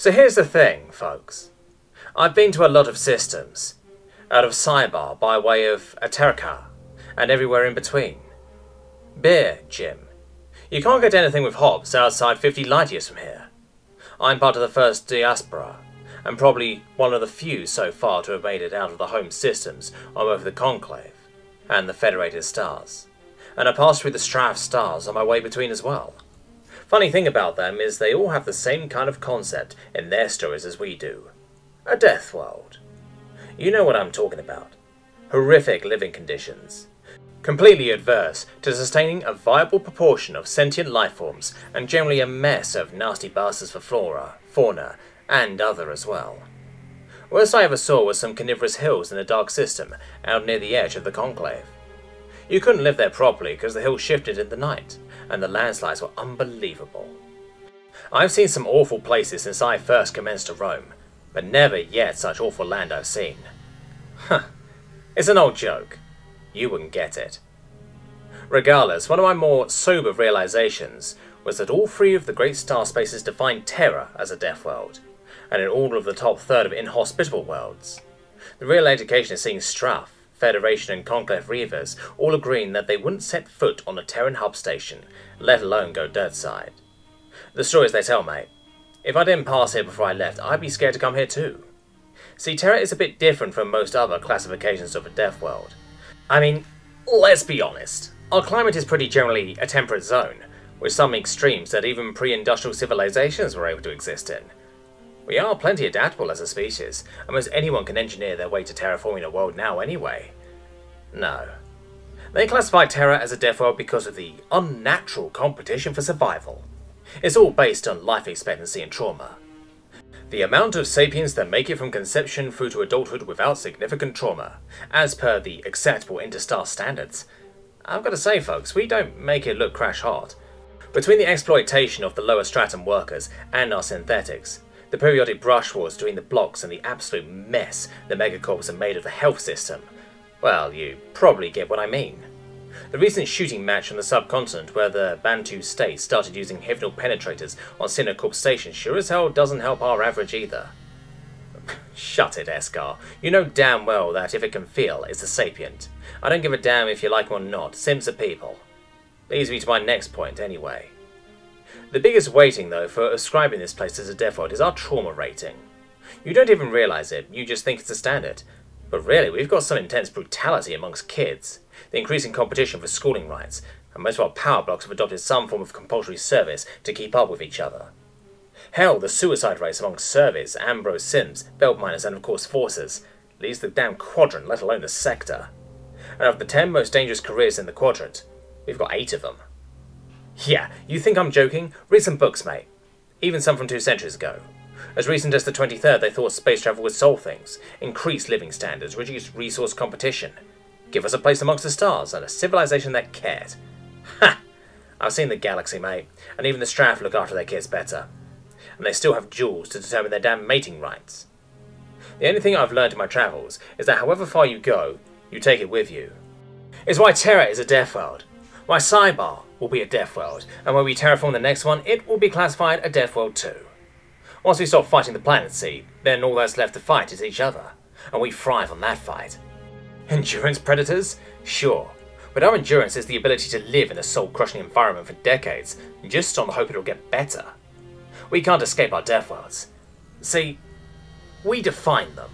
So here's the thing, folks. I've been to a lot of systems, out of Cybar by way of Aterka, and everywhere in between. Beer, Jim. You can't get anything with hops outside 50 light years from here. I'm part of the first diaspora, and probably one of the few so far to have made it out of the home systems on both the Conclave and the Federated Stars. And I passed through the Strath Stars on my way between as well. Funny thing about them is they all have the same kind of concept in their stories as we do. A death world. You know what I'm talking about. Horrific living conditions. Completely adverse to sustaining a viable proportion of sentient life forms, and generally a mess of nasty bastards for flora, fauna, and other as well. Worst I ever saw was some carnivorous hills in the Dark System, out near the edge of the Conclave. You couldn't live there properly because the hills shifted in the night, and the landslides were unbelievable. I've seen some awful places since I first commenced to roam, but never yet such awful land I've seen. Huh, it's an old joke. You wouldn't get it. Regardless, one of my more sober realizations was that all three of the great star spaces define Terra as a death world, and in all of the top third of inhospitable worlds. The real education is seeing Strath, Federation and Conclave Reavers all agreeing that they wouldn't set foot on a Terran hub station, let alone go dirtside. The stories they tell, mate. If I didn't pass here before I left, I'd be scared to come here too. See, Terra is a bit different from most other classifications of a death world. I mean, let's be honest. Our climate is pretty generally a temperate zone, with some extremes that even pre-industrial civilizations were able to exist in. We are plenty adaptable as a species, and most anyone can engineer their way to terraforming a world now anyway. No. They classify Terra as a death world because of the unnatural competition for survival. It's all based on life expectancy and trauma. The amount of sapiens that make it from conception through to adulthood without significant trauma, as per the acceptable interstar standards. I've got to say, folks, we don't make it look crash hard. Between the exploitation of the lower stratum workers and our synthetics, the periodic brush wars between the blocks and the absolute mess the megacorps have made of the health system, well, you probably get what I mean. The recent shooting match on the subcontinent where the Bantu state started using Hypnal penetrators on Sinocorp station sure as hell doesn't help our average either. Shut it, Eskar. You know damn well that if it can feel, it's a sapient. I don't give a damn if you like them or not, Sims are people. Leads me to my next point, anyway. The biggest weighting, though, for ascribing this place as a default is our trauma rating. You don't even realise it, you just think it's a standard. But really, we've got some intense brutality amongst kids the increasing competition for schooling rights, and most of our power blocks have adopted some form of compulsory service to keep up with each other. Hell, the suicide rates among service, Ambrose Sims, belt miners, and of course forces leads the damn quadrant, let alone the sector. And of the ten most dangerous careers in the quadrant, we've got eight of them. Yeah, you think I'm joking? Read some books, mate. Even some from two centuries ago. As recent as the 23rd, they thought space travel would solve things, increase living standards, reduce resource competition, Give us a place amongst the stars and a civilization that cared. Ha! I've seen the galaxy, mate, and even the Strath look after their kids better. And they still have jewels to determine their damn mating rights. The only thing I've learned in my travels is that however far you go, you take it with you. It's why Terra is a death world. Why Cybar will be a death world, and when we terraform the next one, it will be classified a death world too. Once we stop fighting the planet, see, then all that's left to fight is each other, and we thrive on that fight. Endurance predators? Sure. But our endurance is the ability to live in a soul crushing environment for decades, just on the hope it'll get better. We can't escape our death worlds. See, we define them.